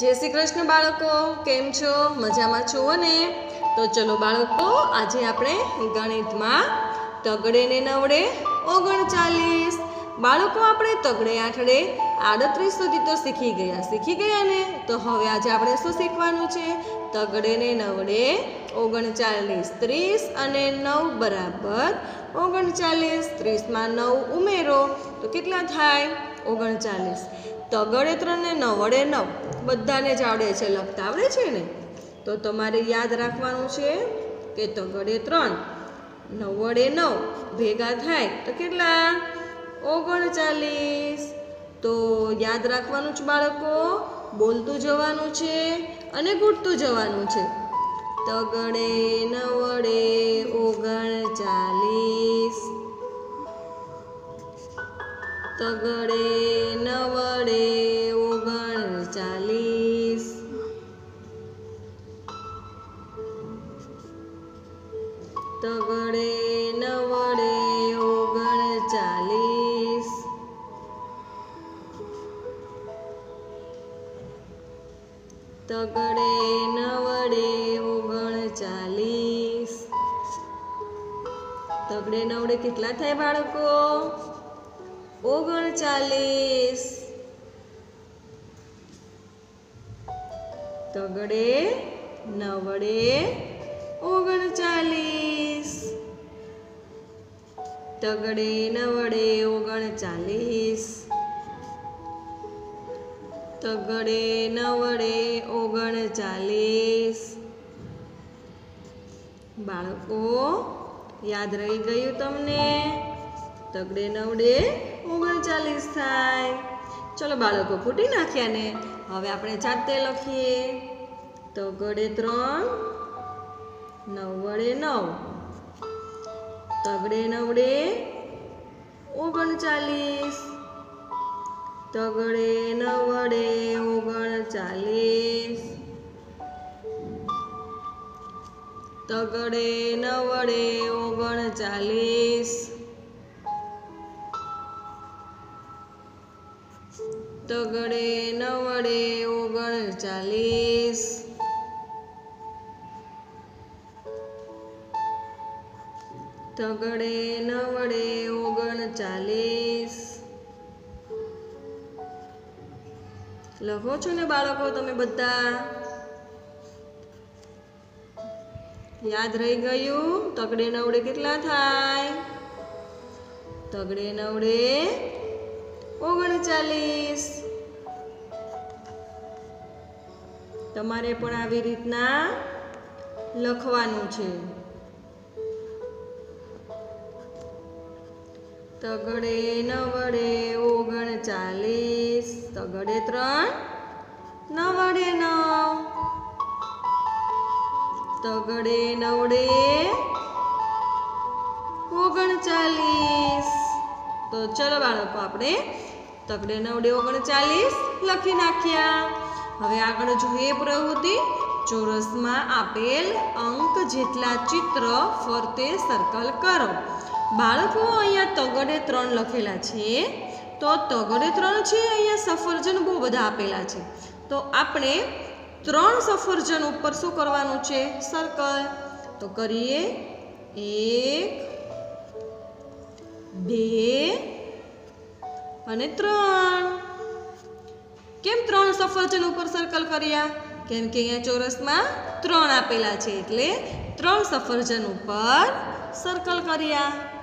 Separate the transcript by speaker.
Speaker 1: જય શ્રી કૃષ્ણ બાળકો, કેમ છો? મજામાં છો ને? તો ચલો બાળકો, આજે આપણે ગણિતમાં તગડે ને નવડે ઓગણચાલીસ. બાળકો, આપણે તગડે આઠડે આડત્રીસ સુધી તો શીખી ગયા. શીખી ગયા ને? તો હવે આજે આપણે શું શીખવાનું છે? તગડે ને નવડે ઓગણચાલીસ. ત્રીસ અને નવ બરાબર ઓગણચાલીસ. ત્રીસમાં નવ ઉમેરો. તો કેટલા થાય? ઓગણચાલીસ. તગડે ત્રણ ને નવડે નવ. બધાને જ આવડે છે લખતા. આવડે છે ને? તો તમારે યાદ રાખવાનું છે કે તગડે ત્રણ, નવડે નવ, ભેગા થાય તો કેટલા? ઓગણચાલીસ. તો યાદ રાખવાનું છે બાળકો, બોલતું જવાનું છે અને ઘૂંટતું જવાનું છે. તગડે નવડે ઓગણચાલીસ. તગડે નવડે ઓગણચાલીસ. તગડે નવડે ઓગણચાલીસ. તગડે નવડે ઓગણચાલીસ. તગડે નવડે કેટલા થાય બાળકો? ઓગણચાલીસ. તગડે, નવડે, ઓગણચાલીસ. તગડે, નવડે, ઓગણચાલીસ. તગડે, નવડે, ઓગણચાલીસ. બાળકો, યાદ રહી ગયું તમને? તગડે, નવડે ઓગણચાલીસ થાય ચલો બાળકો, ફૂટી નાખ્યા ને? હવે આપણે જાતે લખીએ. તગડે ત્રણ, નવ વડે નવ. તગડે નવડે ઓગણચાલીસ. તગડે નવડે ઓગણચાલીસ. તગડે નવડે ઓગણચાલીસ. તગડે નવડે ઓગણચાલીસ. તગડે નવડે ઓગણચાલીસ. લખો છો ને બાળકો તમે બધા? યાદ રહી ગયું? તગડે નવડે કેટલા થાય? તગડે નવડે ઓગણચાલીસ. તમારે પણ આવી રીતના લખવાનું છે. તગડે નવડે ઓગણચાલીસ, તગડે ત્રણ, નવડે નવ. તગડે નવડે ઓગણચાલીસ. તો ચલો બાળકો, આપણે તગડે નવડે ઓગણચાલીસ લખી નાખ્યા. હવે આગળ જોઈએ પ્રવૃત્તિ. ચોરસમાં આપેલ અંક જેટલા ચિત્ર ફરતે સર્કલ કરો. બાળકો અહીંયા તગડે ત્રણ લખેલા છે. તો તગડે ત્રણ છે, અહીંયા સફરજન બહુ બધા આપેલા છે. તો આપણે ત્રણ સફરજન ઉપર શું કરવાનું છે? સર્કલ તો કરીએ. એક, બે અને ત્રણ. કેમ ત્રણ સફરજન ઉપર સર્કલ કર્યા? કેમ કે અહીંયા ચોરસમાં ત્રણ આપેલા છે એટલે ત્રણ સફરજન ઉપર સર્કલ કર્યા.